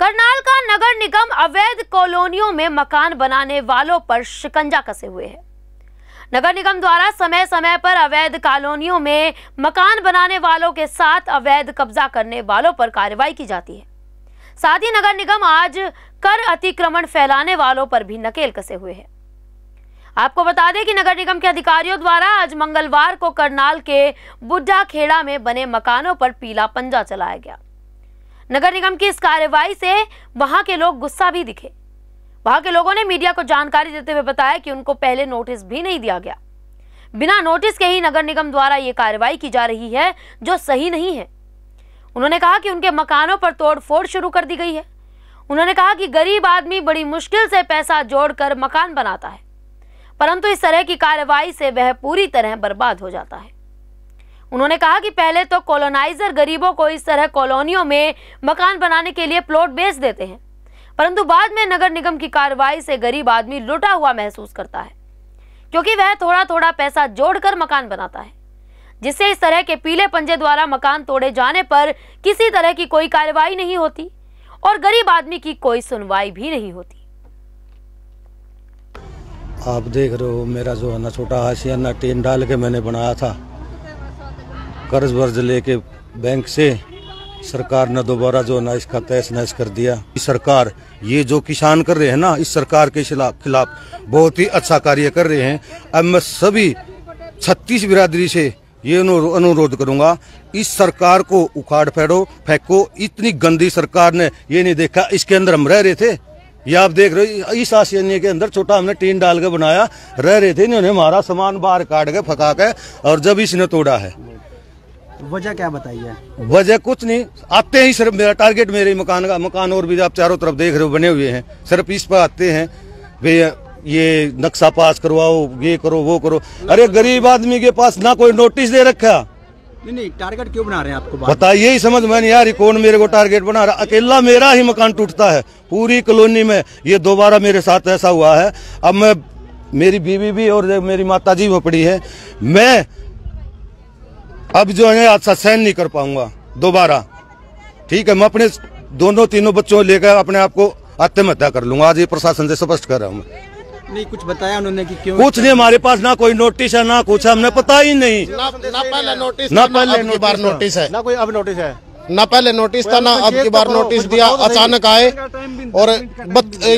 करनाल का नगर निगम अवैध कॉलोनियों में मकान बनाने वालों पर शिकंजा कसे हुए है। नगर निगम द्वारा समय समय पर अवैध कॉलोनियों में मकान बनाने वालों के साथ अवैध कब्जा करने वालों पर कार्रवाई की जाती है। साथ ही नगर निगम आज कर अतिक्रमण फैलाने वालों पर भी नकेल कसे हुए है। आपको बता दें कि नगर निगम के अधिकारियों द्वारा आज मंगलवार को करनाल के बुढ़ा खेड़ा में बने मकानों पर पीला पंजा चलाया गया। नगर निगम की इस कार्रवाई से वहाँ के लोग गुस्सा भी दिखे। वहाँ के लोगों ने मीडिया को जानकारी देते हुए बताया कि उनको पहले नोटिस भी नहीं दिया गया। बिना नोटिस के ही नगर निगम द्वारा ये कार्रवाई की जा रही है, जो सही नहीं है। उन्होंने कहा कि उनके मकानों पर तोड़फोड़ शुरू कर दी गई है। उन्होंने कहा कि गरीब आदमी बड़ी मुश्किल से पैसा जोड़कर मकान बनाता है, परंतु इस तरह की कार्रवाई से वह पूरी तरह बर्बाद हो जाता है। उन्होंने कहा कि पहले तो कॉलोनाइजर गरीबों को इस तरह कॉलोनियों में मकान बनाने के लिए प्लॉट बेच देते हैं। परंतु बाद में नगर निगम की कार्रवाई से गरीब आदमी लुटा हुआ महसूस करता है, क्योंकि वह थोड़ा थोड़ा पैसा जोड़कर मकान बनाता है, जिससे इस तरह के पीले पंजे द्वारा मकान तोड़े जाने पर किसी तरह की कोई कार्रवाई नहीं होती और गरीब आदमी की कोई सुनवाई भी नहीं होती। आप देख रहे हो मेरा जो है ना छोटा हाशियाना टीन डाल के मैंने बनाया था। कर्ज वर्ज लेके बैंक से सरकार ने दोबारा जो ना इसका तहस नहस कर दिया। सरकार, ये जो किसान कर रहे हैं ना, इस सरकार के खिलाफ बहुत ही अच्छा कार्य कर रहे हैं। अब मैं सभी छत्तीस बिरादरी से ये अनुरोध करूँगा, इस सरकार को उखाड़ फेंको फेंको। इतनी गंदी सरकार ने ये नहीं देखा, इसके अंदर हम रह रहे थे। ये आप देख रहे हो, इस आसियानी के अंदर छोटा हमने टीन डाल के बनाया, रह रहे थे, इन्होंने हमारा सामान बाहर काट के, फका के, और जब इसने तोड़ा है। वजह क्या बताइए वजह कुछ नहीं। आते ही सिर्फ़ मेरा टारगेट मेरे मकान का मकान और भी आप चारों तरफ़ देख रहे हो बने हुए हैं। सिर्फ़ इस पर आते हैं भैया ये नक्शा पास करवाओ ये करो वो करो। अरे गरीब आदमी के पास ना कोई नोटिस दे रखा। नहीं नहीं टारगेट क्यों बना रहे हैं आपको बताइए ही समझ में नहीं यार कौन मेरे को टारगेट बना रहा। अकेला मेरा ही मकान टूटता है पूरी कॉलोनी में। ये दोबारा मेरे साथ ऐसा हुआ है। अब मैं मेरी बीवी भी और मेरी माता जी वो पड़ी है। मैं अब जो है आज सहन नहीं कर पाऊँगा दोबारा। ठीक है मैं अपने दोनों तीनों बच्चों लेकर अपने आप को आत्महत्या कर लूँगा। आज ये प्रशासन से स्पष्ट कर रहा हूँ नहीं कुछ बताया उन्होंने कि क्यों कुछ नहीं हमारे पास ना कोई नोटिस है ना कुछ हमने पता ही नहीं। ना, ना पहले नोटिस ना पहले की बार नोटिस है। ना कोई अब नोटिस है। ना पहले नोटिस था ना अब की बार नोटिस दिया अचानक आए और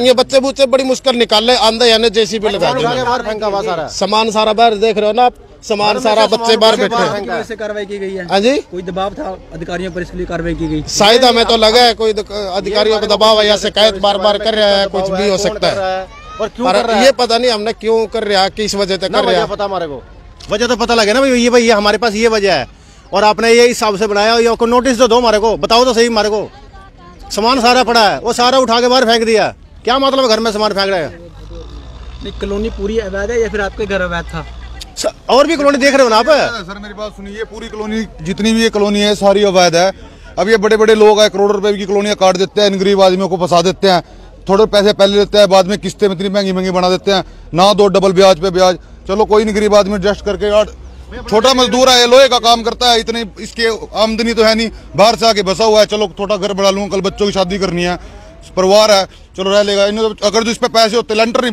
ये बच्चे बुच्चे बड़ी मुश्किल निकाले आंधे यानी जेसीबी लगा सामान सारा बाहर देख रहे हो ना आप। सामान सारा बच्चे बाहर बैठे हैं। की कार्रवाई की गई है। हाँ जी। कोई दबाव था अधिकारियों पर इसलिए कार्रवाई की गई। शायद हमें तो लगा है कोई अधिकारियों का दबाव है या शिकायत बार बार कर रहा है कुछ भी हो सकता है। और क्यों कर रहा है? ये पता नहीं हमने क्यों कर रहा है किस वजह से कर वजह रहा पता हमारे को। वजह तो पता लगे ना भाई ये भाई ये हमारे पास ये वजह है। और आपने ये हिसाब से बनाया या को नोटिस तो दो हमारे को बताओ तो सही हमारे को। सामान सारा पड़ा है वो सारा उठा के बाहर फेंक दिया क्या मतलब घर में सामान फेंक रहे हैं? नहीं कॉलोनी पूरी अवैध है या फिर आपके घर अवैध था? और भी कॉलोनी देख रहे हो ना आप? सर मेरी बात सुनिए पूरी कॉलोनी, जितनी भी ये कॉलोनी है, सारी अवैध है। अब ये बड़े बड़े लोग हैं, करोड़ों रुपए की कॉलोनियाँ काट देते हैं इन गरीब आदमियों को फंसा देते हैं। थोड़े पैसे पहले लेते हैं, बाद में किस्तें इतनी महँगी महँगी बना देते हैं। ना दो डबल ब्याज पे ब्याज। चलो, कोई नहीं, गरीब आदमी एडजस्ट करके यार। छोटा मजदूर है लोहे का काम करता है, इतनी इसके आमदनी तो है नहीं। बाहर से आके बसा हुआ है, चलो थोड़ा घर बढ़ा लूँ, कल बच्चों की शादी करनी है। परिवार है, चलो, रह लेगा। इन्हें तो- अगर जो इस पे पैसे होते लेंटर नहीं